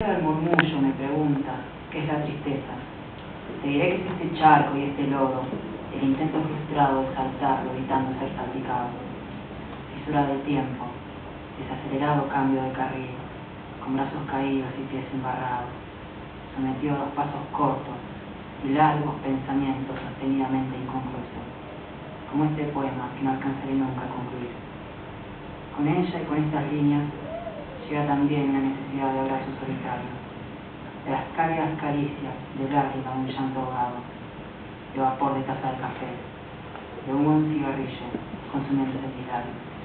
El murmullo me pregunta, ¿qué es la tristeza? Te diré que es este charco y este lodo, el intento frustrado de saltarlo evitando ser salpicado. Fisura del tiempo, desacelerado cambio de carril, con brazos caídos y pies embarrados, sometido a dos pasos cortos y largos pensamientos sostenidamente inconclusos, como este poema que no alcanzaré nunca a concluir. Con ella y con estas líneas llega también una necesidad de abrazo solitario, de cálidas caricias de lágrima de un llanto ahogado, de vapor de taza de café, de un cigarrillo consumiendo ese labios.